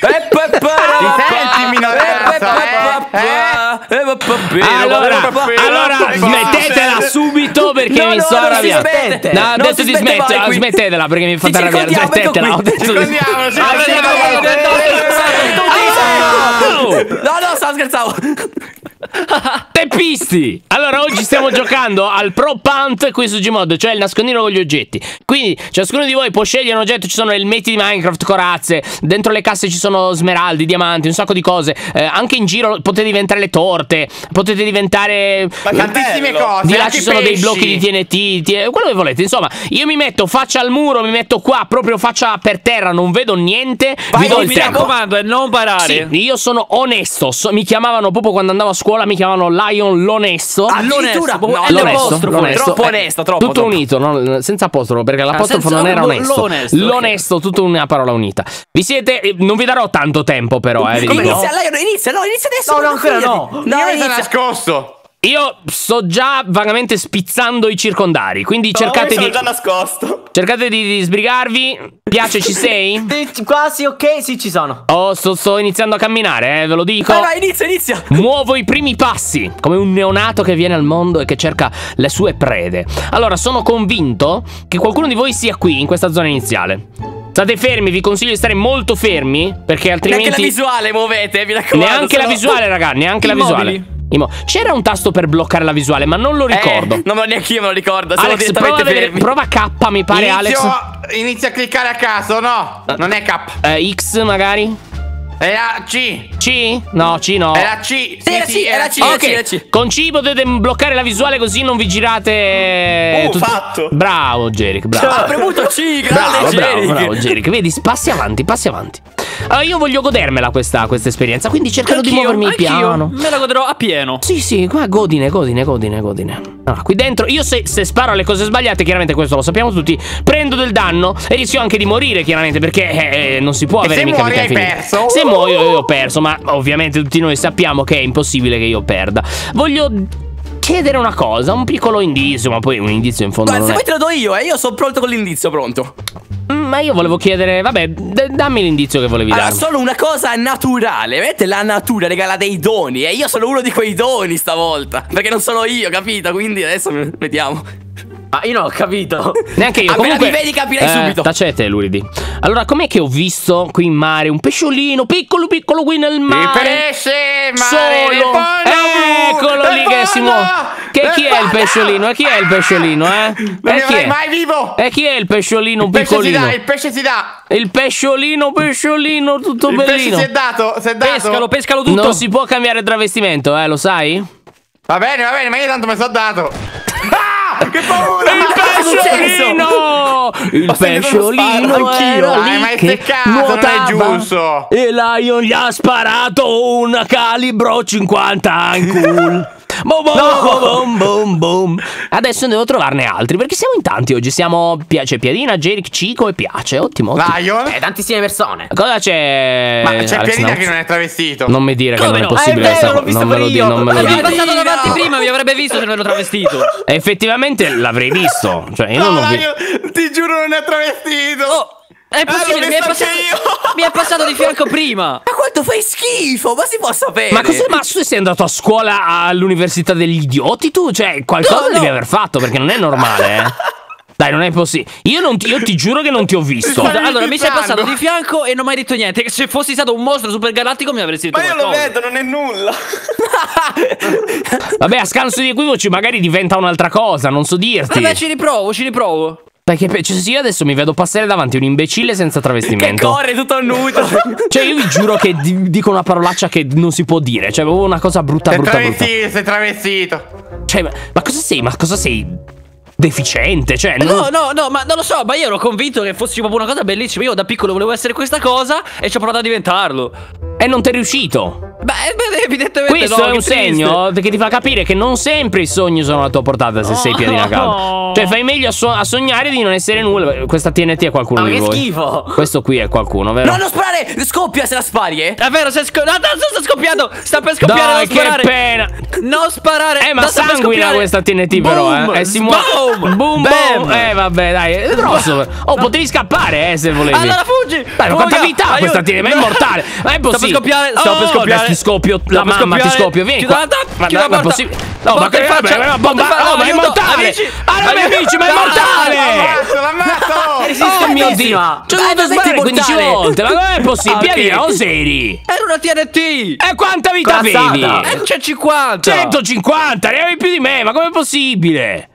senti, minoranza, Allora, allora smettetela subito perché mi sto arrabbiando. No, smettere, mai qui. smettetela perché mi fate arrabbiare. Smettetela, ho detto di Ah. No, no, stavo scherzando. Teppisti! Allora, oggi stiamo giocando al Pro Punt qui su Gmod, cioè il nascondino con gli oggetti. Quindi, ciascuno di voi può scegliere un oggetto. Ci sono elmetti di Minecraft, corazze. Dentro le casse ci sono smeraldi, diamanti, un sacco di cose. Eh, anche in giro potete diventare le torte. Potete diventare. Tantissime cose. Di là ci sono dei pesci. blocchi di TNT, ti- quello che volete. Insomma, io mi metto faccia al muro, mi metto qua, proprio faccia per terra, non vedo niente. Vai, vi do il mi tempo. raccomando, e non parare. Sì, io sono onesto. so- mi chiamavano proprio quando andavo a scuola, mi chiamavano Lion l'onesto. Addirittura, L'onesto, no, l'onesto, l'onesto. Troppo Eh, onesto, troppo, Tutto troppo. unito, senza apostrofo, perché l'apostrofo senza- non era onesto. l'onesto. L'onesto, tutta una parola unita. Vi siete. eh, Non vi darò tanto tempo, però, eh, vi Come dico. inizia? Lei inizia, no, inizia adesso. No, no, ancora no. Mi sono inizia. nascosto. Io sto già vagamente spizzando i circondari. Quindi cercate sono di. già nascosto. Cercate di, di sbrigarvi. Piace, ci sei? Sì, Quasi ok, sì, ci sono. Oh, sto, sto iniziando a camminare, eh, ve lo dico. Vai, vai, inizia, inizia. Muovo i primi passi, come un neonato che viene al mondo e che cerca le sue prede. Allora, sono convinto che qualcuno di voi sia qui, in questa zona iniziale. State fermi, vi consiglio di stare molto fermi, perché Neanche la altrimenti... visuale muovete, mi raccomando. Neanche la visuale, raga, neanche la Immobili. visuale. C'era un tasto per bloccare la visuale, ma non lo ricordo. Eh, non me lo neanche io me lo ricordo. Alex, prova, vedere- fermi. prova K, mi pare, Inizio, Alex. inizio a cliccare a caso, no. Non è K. Eh, X, magari? È la C. C? No, C no. È la C. Sì, Era sì, C, è la era C. C. Ok, Sì, sì. con C potete bloccare la visuale così non vi girate. Uh, fatto. Bravo, Jerick, bravo. Ha premuto C, Bravo, grande bravo, Jerick. bravo, Jerick. Vedi, passi avanti, passi avanti. Allora, io voglio godermela questa, questa esperienza, quindi cercherò di Anch'io, muovermi anch'io. piano. Me la godrò a pieno. Sì, sì, qua godine, godine, godine, godine. Allora, qui dentro, io se, se sparo alle cose sbagliate, chiaramente questo lo sappiamo tutti, prendo del danno e rischio anche di morire, chiaramente, perché eh, eh, non si può E avere se mica muori hai perso? Se muoio io ho perso, ma ovviamente tutti noi sappiamo che è impossibile che io perda. Voglio chiedere una cosa, un piccolo indizio, ma poi un indizio in fondo Guarda, non se vuoi te lo do io, eh. Io sono pronto con l'indizio, pronto. Mm, Ma io volevo chiedere, vabbè, dammi l'indizio che volevi Allora, darmi. solo una cosa naturale. Vedete, la natura regala dei doni. E io sono uno di quei doni stavolta. Perché non sono io, capito? Quindi adesso vediamo. Ma io non ho capito. Neanche io. Appena Comunque, vedi capirai eh, subito. Tacete, Luridi. Allora, com'è che ho visto qui in mare un pesciolino piccolo piccolo qui nel Il mare? pesce, mare Solo. Eccolo lì che si muove. Che chi è il pesciolino? E chi è il pesciolino, eh? Non E chi è? mai vivo. E chi è il pesciolino Il pesce si piccolino? dà, il pesce si dà. Il pesciolino, pesciolino, tutto Il pesce bellino. si è dato, si è dato. Pescalo, pescalo tutto. Non si può cambiare travestimento, eh, lo sai? Va bene, va bene, ma io tanto mi sono dato. Ah, che paura! Il pesciolino! Il pesciolino Anch'io. era lì che non è nuotava giusto. E Lion gli ha sparato una calibro 50 in culo. Boom, boom, boom, boom, boom. Adesso devo trovarne altri perché siamo in tanti oggi. Siamo Piace Piadina, Jeric, Cico e Piace. Ottimo. ottimo. Lion? Eh, tantissime persone. Cosa c'è? Ma c'è Alex Pianina Nauz? che non è travestito. Non mi dire che Come non è no? possibile è vero, l'ho cosa. visto Non me lo pure di- io. non me lo Ma di- mi è passato davanti prima, vi avrebbe visto se non ero travestito. Effettivamente l'avrei visto. Cioè, io non No, ho visto. Lion, ti giuro non è travestito. Oh, è possibile, l'ho mi è, passato, mi è passato di fianco prima. Ma quanto fai schifo, ma si può sapere. Ma cos'è? Ma tu sei andato a scuola all'università degli idioti tu? Cioè, qualcosa No, no. devi aver fatto perché non è normale, eh. Dai, non è possibile. Io, non ti, io ti giuro che non ti ho visto. Scusa, Allora, mi sei passato di fianco e non mi hai detto niente. Che se fossi stato un mostro super galattico mi avresti detto Ma io lo qualcosa. vedo, non è nulla. Vabbè, a scanso di equivoci magari diventa un'altra cosa, non so dirti. Vabbè, ci riprovo, ci riprovo. Perché pe- cioè, se io adesso mi vedo passare davanti un imbecille senza Che travestimento. corre tutto nudo. Cioè, io vi giuro che di- dico una parolaccia che non si può dire. Cioè, proprio una cosa brutta, Sei brutta, brutta. travestito, sei travestito. Cioè, ma, ma cosa sei? Ma cosa sei? Deficiente? Cioè, non- No, no, no, ma non lo so, ma io ero convinto che fossi proprio una cosa bellissima. Io da piccolo volevo essere questa cosa e ci ho provato a diventarlo. E non ti è riuscito. Beh, beh, evidentemente Questo no, è che un triste. segno che ti fa capire che non sempre i sogni sono alla tua portata se sei piedina calda. Cioè, fai meglio a, so- a sognare di non essere nulla. Questa TNT è qualcuno Ma di che voi. schifo. Questo qui è qualcuno, vero? No, non sparare! Scoppia se la spari, eh! È vero, sei sco- no, no, sta scoppiando. Sta per scoppiare, Dai, non che sparare. pena. Non sparare. Eh, ma No, sta per sanguina questa TNT però, Boom, eh. E si muove. boom, boom, bam. boom. Eh, vabbè, dai. È grosso. Oh, potevi scappare, eh, se volevi. Allora fuggi. Dai, ma quanta vita questa TNT? Ma è immortale. Ma è Sto per possibile. scoppiare, sto per Oh, scoppiare. Ti scoppio, la mamma ti scoppio. Vieni Chiudo qua. la porta, Ma è possibile. No, ma che ma porta in bomba. Oh, ma è aiuto, immortale. amici, Allora, miei aiuto. amici, ma è Ah, immortale. L'ammazzo, l'ammazzo! Oh mio dio! Ci ho Dai, dovuto dai, sparare metti 15 mortale. volte, ma com'è possibile? Ah, ok. Pianina, o seri? Era una TNT. E quanta vita avevi? Eh, c'è 50. 150, ne avevi più di me, ma com'è possibile?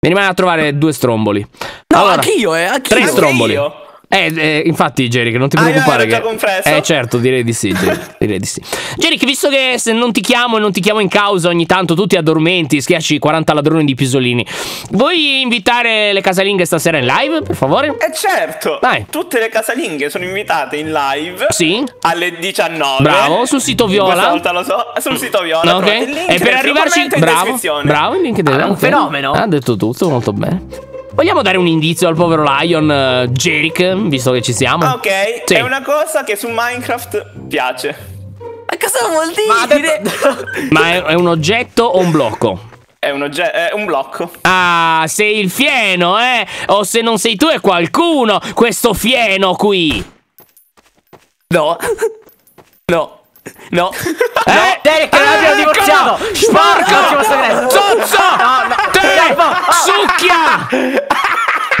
Mi rimane a trovare due stromboli. No, allora, anch'io, eh, anch'io. tre stromboli. io. Eh, eh, infatti, Jerick, non ti Ah, io preoccupare. già che... compresso? Eh, certo, direi di sì. Jerick, direi di sì. Jerick, visto che se non ti chiamo e non ti chiamo in causa ogni tanto tu ti addormenti, schiacci 40 ladroni di pisolini, vuoi invitare le casalinghe stasera in live, per favore? E certo, Dai. tutte le casalinghe sono invitate in live Sì? alle 19. Bravo, sul sito Viola. Questa volta lo so, sul sito Viola. Ok. trovate il link E per arrivarci. in Bravo. descrizione. Bravo, il link in Ah, è un ok. fenomeno. Ha detto tutto, molto bene. Vogliamo dare un indizio al povero Lion uh, Jerick, visto che ci siamo? Ah, ok, Sì. è una cosa che su Minecraft piace. Ma cosa vuol Ma dire? detto- Ma è, è un oggetto o un blocco? È un, ogge- è un blocco. Ah, sei il fieno, eh? O se non sei tu è qualcuno, questo fieno qui. No. No. No. Eh? Derek, che abbiamo divorziato. Sporco! Posso credere. Zozzo! No, no. Te! Succhia!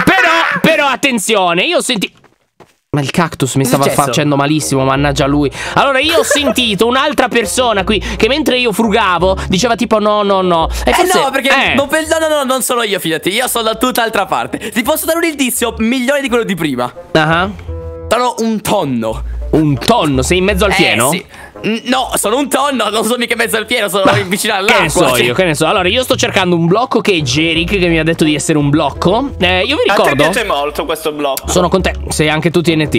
Però, però, attenzione, io senti... Ma il cactus mi stava facendo malissimo, mannaggia lui. Allora, io ho sentito un'altra persona qui che mentre io frugavo diceva tipo no, no, no. E Eh forse- no, perché eh. non no, no, no, non sono io, fidati. Io sono da tutt'altra parte. Ti posso dare un indizio migliore di quello di prima. Ah, Sono un tonno. Un tonno, sei in mezzo al Eh, pieno? sì. No, sono un tonno, non sono mica mezzo al pieno, sono vicino all'acqua. Che ne so io, che ne so. Allora, io sto cercando un blocco che è Jerick, che mi ha detto di essere un blocco. Eh, io vi A te ricordo. piace molto questo blocco. Sono con te. Sei anche tu TNT.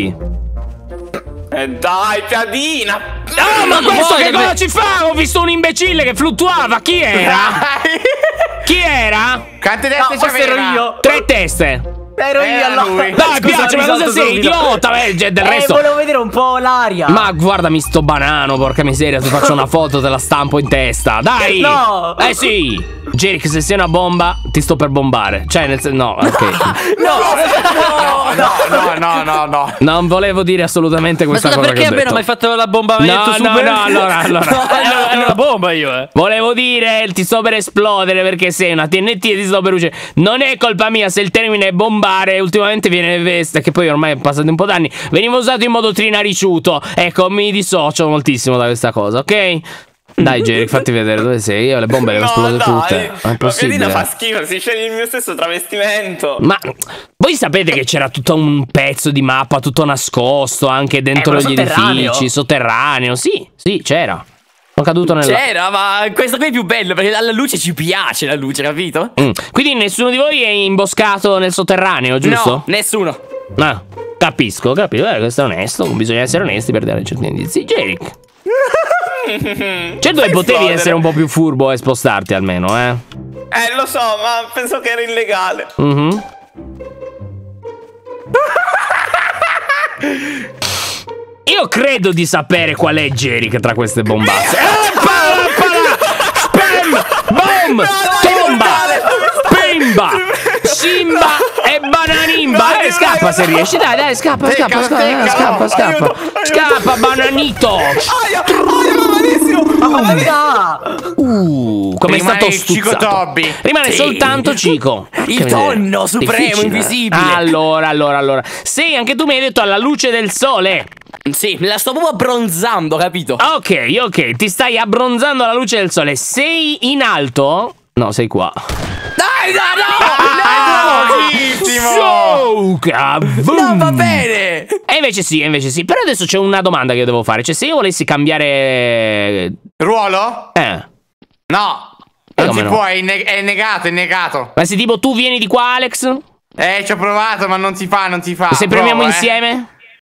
Eh, dai, piadina. Oh, ma questo che cosa ci fa? Ho visto un imbecille che fluttuava. Chi era? Chi era? Quante No, teste ero c'aveva? io. Tre teste. Ero io Era allora. lui. Dai, Scusa, piace, ma cosa sei? subito. Idiota, beh, del Eh, resto. volevo vedere un po' l'aria. Ma guardami sto banano, porca miseria, ti faccio una foto, te la stampo in testa. Dai! No. Eh sì! Jerick, se sei una bomba, ti sto per bombare. Cioè, nel senso. No, ok. No, no, No, no, no, no. Non volevo dire assolutamente Ma questa cosa perché che ho appena hai fatto la bombamento No, no, no, allora, allora. No, ero- ero una bomba io, eh. Volevo dire, ti sto per esplodere perché sei una TNT e ti sto per uccidere. Non è colpa mia se il termine bombare ultimamente viene veste, che poi ormai è passato un po' d'anni, veniva usato in modo trinariciuto. Ecco, mi dissocio moltissimo da questa cosa, ok? Dai, Jerick, fatti vedere dove sei. Io le bombe le ho No, esplose tutte. Ma è possibile. fa schifo, si sceglie il mio stesso travestimento. Ma voi sapete che c'era tutto un pezzo di mappa tutto nascosto anche dentro quello gli edifici, sotterraneo? Sì, sì, c'era. Sono caduto nella. C'era, ma questo qui è più bello perché alla luce ci piace la luce, capito? Mm. Quindi nessuno di voi è imboscato nel sotterraneo, giusto? No, nessuno. Ah, capisco, capisco. Eh, questo è onesto. Bisogna essere onesti per dare certi indizi. Jerick. Cioè, Fai potevi essere un po' più furbo e spostarti almeno, eh? Eh, lo so, ma penso che era illegale. Mhm. Io credo di sapere qual è Jerick tra queste bombazze. Pala, pala, Spam! Boom! Tomba! Pimba! Simba e bananimba! Vai, Eh, scappa se riesci, dai, dai, scappa, scappa, scappa, scappa, no, scappa. Scappa, bananito! Aia, Va malissimo. Ah, Uh, come è stato Cico stuzzato. Tobby. Rimane Sì. soltanto Cico. Il tonno supremo, Difficile. invisibile. Allora, allora, allora. Sei anche tu mi hai detto alla luce del sole. Sì, la sto proprio abbronzando, capito? Ok, ok, ti stai abbronzando alla luce del sole. Sei in alto? No, sei qua. Dai, no, Ah, no, Bellissimo! Sciocca, no! boom. Non va bene! E invece sì, e invece sì. Però adesso c'è una domanda che io devo fare. Cioè, se io volessi cambiare. Ruolo? Eh. No. Eh, Non si no? può, è, ne- è negato, è negato. Ma se tipo tu vieni di qua, Alex? Eh, ci ho provato, ma non si fa, non si fa. se premiamo eh. insieme?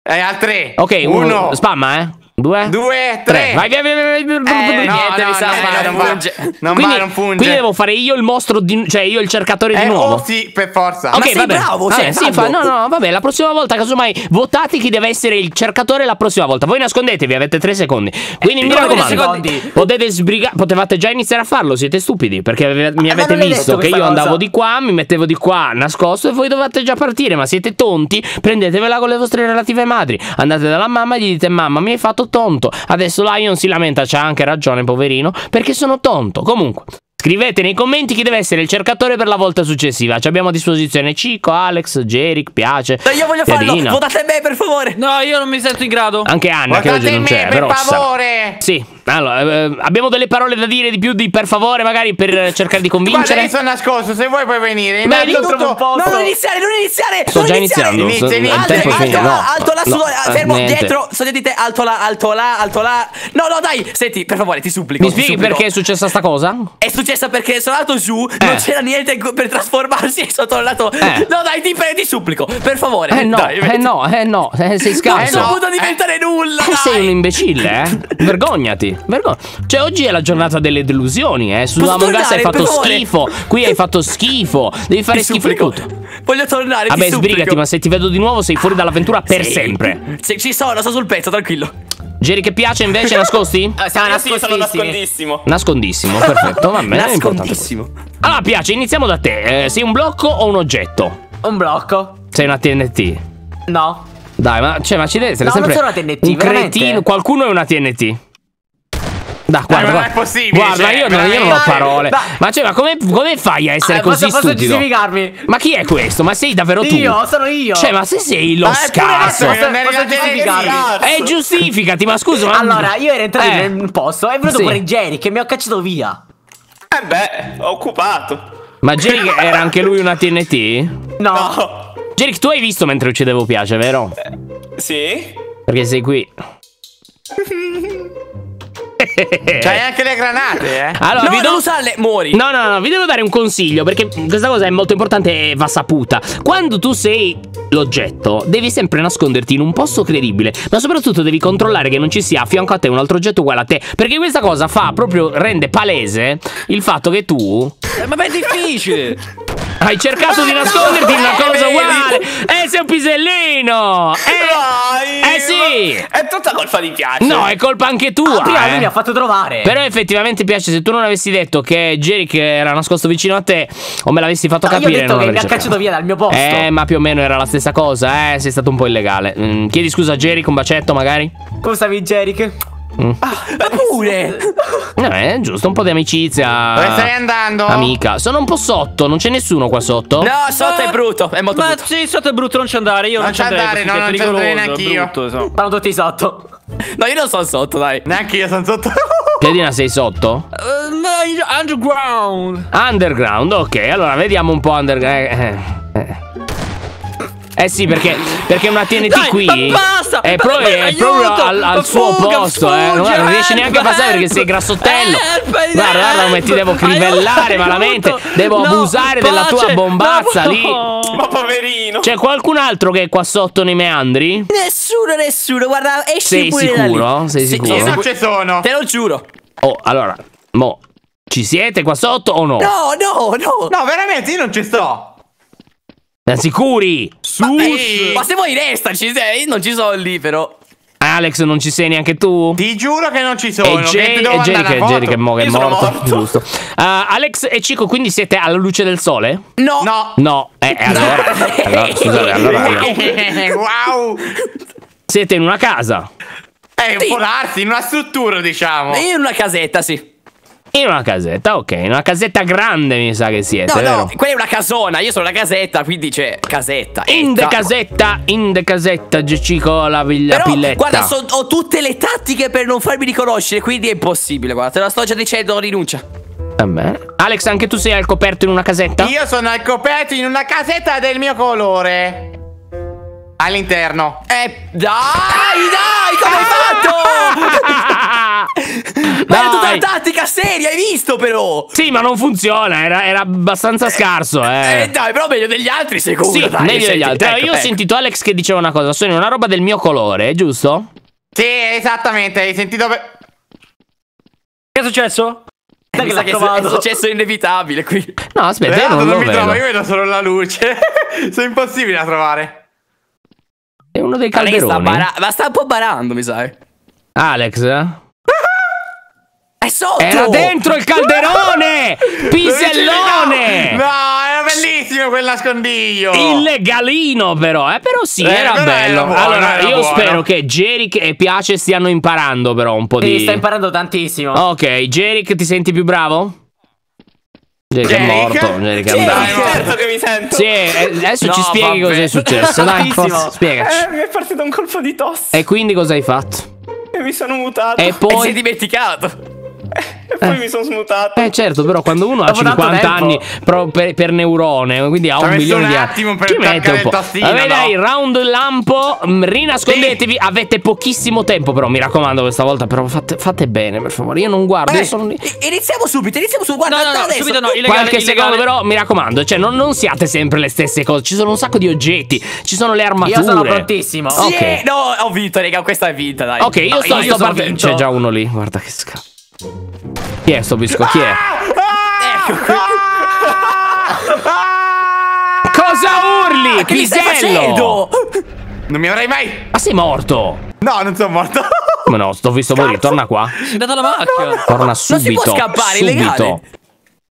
Eh, al 3. Ok, uno. uno. Spamma, eh. Due, Due, tre. Vai, via, via, via, Eh, no, niente, no, mi sa no, fare, non funge. Non quindi, va, non funge. quindi devo fare io il mostro di, cioè io il cercatore di Eh, nuovo. oh, sì, per forza. Ma Ok, sei vabbè. bravo, Vabbè, sei sì, fa- no, no, vabbè, la prossima volta, casomai, votate chi deve essere il cercatore la prossima volta. Voi nascondetevi, avete tre secondi. Quindi mi come tre raccomando, secondi? potete sbrigare, potevate già iniziare a farlo, siete stupidi, perché mi Ah, avete visto che io questa andavo cosa. di qua, mi mettevo di qua nascosto e voi dovete già partire, ma siete tonti, prendetevela con le vostre relative madri. Andate dalla mamma e gli dite "Mamma, mi hai fatto tonto". Adesso Lion si lamenta, c'ha anche ragione, poverino, perché sono tonto. Comunque Scrivete nei commenti chi deve essere il cercatore per la volta successiva. Ci abbiamo a disposizione Cico, Alex, Jeric, Piace. Dai, Io voglio farlo. Piadina. Votate me, per favore. No, io non mi sento in grado. Anche Anna che oggi Guardate non me, c'è, per però favore. Sì, allora eh, abbiamo delle parole da dire di più di per favore, magari per eh, cercare di convincere. io sono nascosto, se vuoi puoi venire. Beh, io Innanzitutto- non iniziare, non iniziare. Sto non già iniziare. iniziando. Inizia, inizia. alto, finito. alto, No, alto là, no, su, eh, fermo, niente. dietro, sto dite alto là, alto là, alto là. No, no, dai, senti, per favore, ti supplico. Mi ti spieghi supplico. perché è successa sta cosa? È successa perché sono andato giù, Eh. non c'era niente per trasformarsi e sono tornato. Eh. No, dai, ti prego, ti supplico, per favore. Eh no, dai, eh no, eh no, eh, sei Non scarso. sono potuto diventare nulla. Eh, sei un imbecille, eh? Vergognati. Vergogna. Cioè, oggi è la giornata delle delusioni, eh? Su Posso Among Us hai fatto schifo. Qui hai fatto schifo. Devi fare Ti schifo supplico. tutto. Voglio tornare. Vabbè, sbrigati, ma se ti vedo di nuovo sei fuori dall'avventura per Sì. sempre. Sì, ci sono, sto sul pezzo, tranquillo. Geri che piace invece nascosti? Eh, siamo Eh sì, sono nascondissimo. Nascondissimo, perfetto, va bene. è importante. Nascondissimo. Allora, piace, iniziamo da te. Eh, sei un blocco o un oggetto? Un blocco? Sei una TNT. No. Dai, ma, cioè, ma ci deve essere No, non sempre sono una TNT, un veramente. cretino. Qualcuno è una TNT. Da, guarda, ma non guarda. è possibile, Guarda, cioè, io, non, io non ho parole. Dai. Ma cioè, ma come, come fai a essere Ah, così posso, posso stupido? giustificarmi? Ma chi è questo? Ma sei davvero tu? Io, sono io. Cioè, ma se sei lo pure scarso. Posso arrivato giustificarmi? Eh, giustificati, ma scusa. Ma... Allora, io ero entrato Eh. nel posto, è venuto Sì. pure Jerry che mi ha cacciato via. Eh beh, ho occupato. Ma Jerick era anche lui una TNT? No. No. Jerick, tu hai visto mentre uccidevo Piace, vero? Sì? Perché sei qui. C'hai anche le granate, eh. Allora, no, vi do... non usarle, muori. No, no, no, vi devo dare un consiglio perché questa cosa è molto importante e va saputa. Quando tu sei l'oggetto, devi sempre nasconderti in un posto credibile, ma soprattutto devi controllare che non ci sia a fianco a te un altro oggetto uguale a te, perché questa cosa fa proprio rende palese il fatto che tu Eh, ma è difficile. hai cercato di nasconderti in una Eh, cosa vedi? uguale. Eh, sei un pisellino. Eh, Dai! eh sì. È tutta colpa di Piace. No, è colpa anche tua. Ah, prima eh. Ha fatto trovare. Però effettivamente piace se tu non avessi detto che Jerick era nascosto vicino a te o me l'avessi fatto No, io ho capire detto non che mi ha cacciato via dal mio posto. Eh, ma più o meno era la stessa cosa, eh, sei stato un po' illegale. Mm, chiedi scusa a Jerick, un bacetto magari? Come stavi, Jerick? Ma pure. No, è giusto, un po' di amicizia. Dove stai andando? Amica, sono un po' sotto, non c'è nessuno qua sotto? No, sotto è brutto, è molto Ma brutto. sì, sotto è brutto, non ci andare. Io non, Non andrei. andare, perché no, è non ci andrei pericoloso, è neanch'io. Stanno tutti sotto. No, io non sono sotto, dai. Neanche io sono sotto. Piadina, sei sotto? Eh, no, underground. Underground, ok, allora vediamo un po' underground. Eh, eh. Eh sì, perché, perché una TNT Dai, qui ma basta! è, Ma- pro- ma- è aiuto! proprio al, al suo fugga, posto, eh. Non, fugga, non riesci neanche a help, passare perché sei grassottello. Help, guarda, guarda come ti devo crivellare Aiuto, malamente. Devo No, abusare della tua pace! bombazza No, lì. no. Ma poverino. C'è qualcun altro che è qua sotto nei meandri? Nessuno, nessuno. Guarda, esci Sei pure da lì. sicuro? Sei sicuro? Sì, non ci sono. Te lo giuro. Oh, allora, mo, ci siete qua sotto o no? No, no, no. No, veramente, io non ci sto. Siamo sicuri? Ma, eh, ma se vuoi restaci, se- io non ci sono lì, però. Alex, non ci sei neanche tu? Ti giuro che non ci sono. E Jerry che, Jerry che mo- che è Io sono morto, morto. giusto. Uh, Alex e Cico, quindi siete alla luce del sole? No. No. No, eh, eh, allora, allora, scusate, allora, wow. siete in una casa, Eh, può darsi, in una struttura, diciamo. Io in una casetta, sì. in una casetta, ok, in una casetta grande mi sa che siete, No, vero? no, quella è una casona. Io sono la casetta, quindi c'è casetta. In E de casetta, in de casetta, G- Cico la, vi- la Però, pilletta. guarda, so- ho tutte le tattiche per non farmi riconoscere, quindi è impossibile. Guarda, te la sto già dicendo, rinuncia. Vabbè. Alex, anche tu sei al coperto in una casetta? Io sono al coperto in una casetta del mio colore. All'interno. Eh, dai, dai, come hai fatto? Ma era tutta una tattica seria, hai visto però? Sì, ma non funziona, era, era abbastanza scarso, Eh, eh. dai, però meglio degli altri, secondo Sì, dai, meglio degli altri. Ecco, io ho ecco. sentito Alex che diceva una cosa, sono una roba del mio colore, giusto? Sì, esattamente, hai sentito. Che è successo? Eh, mi che sa che è successo inevitabile qui. No, aspetta, io Beato, non non lo mi vedo. trovo, io vedo solo la luce. Sono impossibili da trovare. È uno dei Ma lei sta, calderoni. bara- ma sta un po' barando, mi sa. eh. Alex? È sotto! Era dentro il calderone! Pisellone! No, era bellissimo quel nascondiglio. Illegalino però, eh, però sì, Eh, era però era bello. buono, allora, era io buono. spero che Jerick e Piace stiano imparando però un po' Sì, di... sta imparando tantissimo. Ok, Jerick ti senti più bravo? Jerick è morto, Jerick è andato. Certo che mi sento. Sì, eh, adesso No, ci spieghi cosa è successo, dai, forza, spiegaci. Eh, mi è partito un colpo di tosse E quindi cosa hai fatto? e mi sono mutato. E E si è poi... dimenticato. E poi mi sono smutato. Eh certo, però quando uno ha Dopo tanto 50 tempo. anni pro- per, per neurone, quindi ha un milione un di anni. attimo per Ci mette un po'. il tastino, Vabbè, no? dai, round lampo, mm, rinascondetevi, avete pochissimo tempo però, mi raccomando questa volta, però fate, fate bene, per favore. Io non guardo, io Beh, sono iniziamo subito, iniziamo subito. Guarda, No, no, no, adesso. subito no, illegale, Qualche illegale. secondo però, mi raccomando, cioè non, non siate sempre le stesse cose, ci sono un sacco di oggetti, ci sono le armature. Io sono prontissimo. Sì, no, ho vinto, raga, questa è vinta, dai. Ok, io No, sto, sto sono partendo. C'è già uno lì, guarda che scappa. Chi è sto bisco? Chi è? Ecco qui. Cosa urli? Stai Pisello! Non mi avrei mai... Ma sei morto? No, non sono morto. Come no, sto visto morire, torna qua. Sei andato alla macchina. Torna si subito. può scappare, subito. illegale.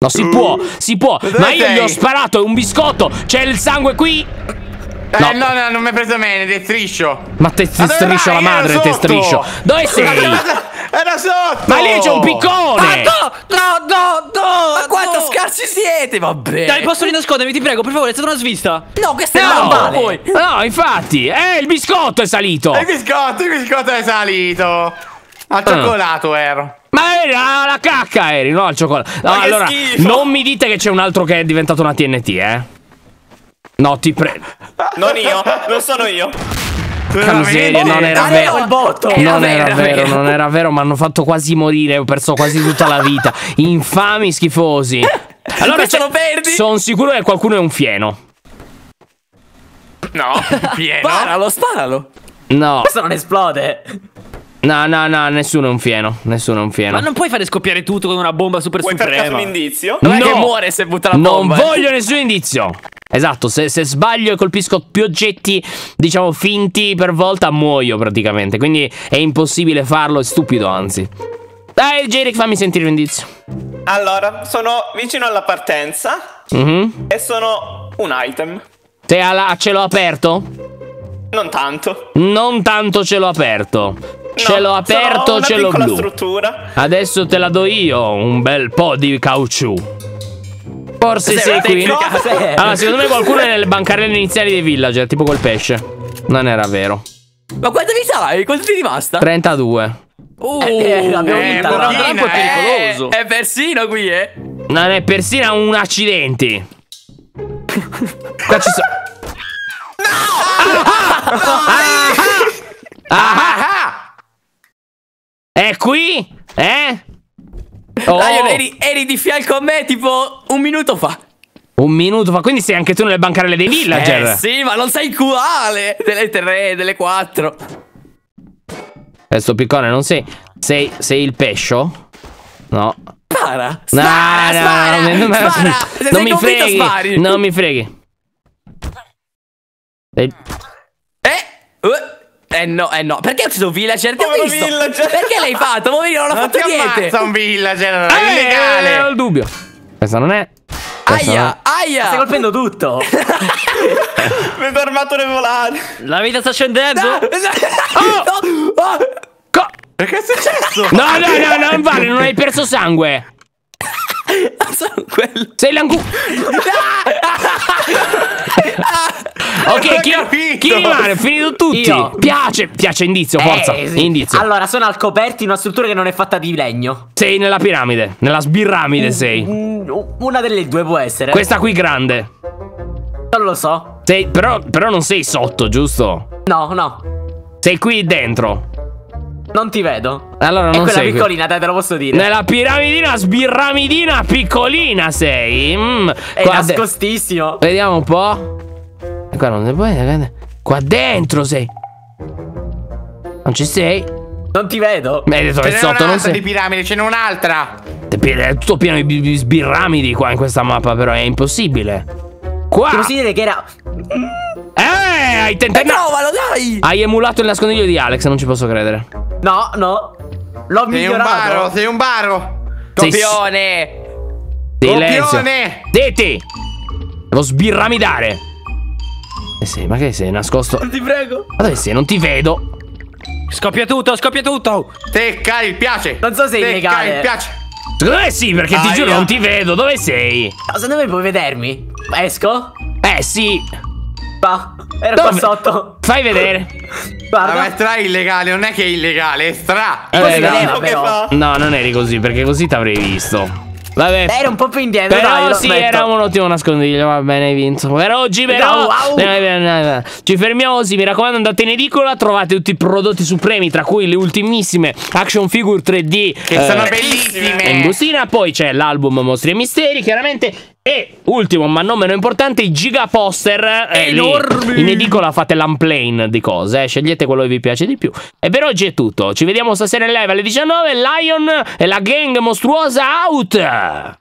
No, si può, si può. Dove Ma io sei? gli ho sparato, è un biscotto. C'è il sangue qui. Eh, No. no, no, non mi hai preso bene, te striscio. Ma te, te striscio la vai? Ero madre, te sotto. striscio. Dove sei? Era sotto. Ma lì c'è un piccone. No, no, no, no. Ma quanto scarsi siete, vabbè. Dai, posso rinascondermi, ti prego, per favore, è stata una svista. No, questa è No, normale. Poi. no, infatti, eh, il biscotto è salito. Il biscotto, il biscotto è salito. Ah. Al cioccolato ero. Ma eri la, cacca, eri, no? Al cioccolato. No, Ma allora, schifo. non mi dite che c'è un altro che è diventato una TNT, eh. No, ti prego. Non io, non sono io. Porca miseria, non era vero. no, il botto. Non Era era vero, non era vero, mi hanno fatto quasi morire, ho perso quasi tutta la vita. Infami, schifosi. Allora, Questo lo perdi? sono sicuro che qualcuno è un fieno. No. Pieno. Sparalo, sparalo. No, Questo non esplode. no, no, no, nessuno è un fieno. Nessuno è un fieno. Ma non puoi fare scoppiare tutto con una bomba super Vuoi per caso un suprema. indizio? Non è No. che muore se butta la Non bomba. eh. voglio nessun indizio. Esatto, se, se sbaglio e colpisco più oggetti, diciamo, finti per volta, muoio praticamente. Quindi è impossibile farlo, è stupido anzi. Dai, Jerick, fammi sentire un indizio. Allora, sono vicino alla partenza Mhm. e sono un item. Sei a cielo aperto? Non tanto. Non tanto cielo aperto. No, cielo aperto, cielo blu. struttura. Adesso te la do io, un bel po' di caucciù. Forse sei qui. Allora, secondo me qualcuno è nelle bancarelle iniziali dei villager, tipo quel pesce. Non era vero. Ma quanta vita hai? Quanto ti è rimasta? 32. Uh, Eh, eh, pochina, Round lampo è eh. pericoloso. È persino qui, eh. Non è persino un accidente. Qua ci sono. Ah! È qui? Eh? Oh, Lion, eri, eri di fianco a me tipo un minuto fa. un minuto fa, quindi sei anche tu nelle bancarelle dei villager. Eh sì, ma non sai quale. Delle tre, delle quattro. Questo piccone non sei. Sei, sei il pescio? No. Spara. No, Spara, no, spara. no, non, spara. Se non mi freghi. spari. Non mi freghi. Eh? Uh, Eh no, eh no. Perché ho ucciso un villager? Ti ho Povero visto. villager. Perché l'hai fatto? Poverino, non Non fatto niente. ammazza un villager, è Eh, illegale. ho il dubbio. Questa non è. Questa Aia, aia. Stai colpendo tutto. Vedo armatore volare. La vita sta scendendo. Oh! Oh! Co- Perché è successo? No, no, no, non vale, non hai perso sangue. Sono quello. Sei l'angu. ok, chi, chi rimane? Finito tutti. Io. Piace, piace, indizio, forza. Eh, sì. Indizio. Allora, sono al coperto in una struttura che non è fatta di legno. Sei nella piramide, nella sbirramide sei. Mm, Una delle due può essere. Questa qui grande. Non lo so. Sei, però, però non sei sotto, giusto? No, no. Sei qui dentro. Non ti vedo. Allora non quella sei piccolina, dai, te lo posso dire. Nella piramidina sbirramidina piccolina sei. Mm, È nascostissimo. Vediamo un po'. Qua non ne puoi. Qua dentro sei. Non ci sei? Non ti vedo. Mi hai detto che Ce n'è sotto non un'altra sei. di piramide, ce n'è un'altra. È tutto pieno di bi- bi- sbirramidi qua in questa mappa, però è impossibile. Qua! Ti posso dire che era. Eh, hai Eh, tentato. provalo, dai! Hai emulato il nascondiglio di Alex, non ci posso credere. No, no. L'ho Sei un migliorato. baro, sei un baro. Copione! Silenzio. Copione. Zitti! Devo sbirramidare. Eh sì, ma che sei nascosto? Ti prego. Ma dove sei? Non ti vedo. Scoppia tutto, scoppia tutto. Te cari il piace. Non so se Te il piace. Secondo me sì, perché ti Aia. giuro non ti vedo. Dove sei? Ma secondo me puoi vedermi. Esco? Eh sì. Va. Ero Dove? qua sotto. Fai vedere. Ma Guarda. è stra illegale, non è che è illegale, è stra. Eh, no. No, non eri così, perché così t'avrei visto. Vabbè. Era un po' più indietro, Però dai, sì, era un ottimo nascondiglio. Va bene, hai vinto. Per oggi, però. Wow, wow. Ci fermiamo così. Mi raccomando, andate in edicola. Trovate tutti i prodotti supremi, tra cui le ultimissime action figure 3D. Che sono eh, bellissime. in bustina. Poi c'è l'album Mostri e Misteri, chiaramente. E ultimo, ma non meno importante, i giga poster. eh, lì, Enormi. in edicola fate l'unplane di cose. eh, Scegliete quello che vi piace di più. E per oggi è tutto. Ci vediamo stasera in live alle 19. Lion e la gang mostruosa out.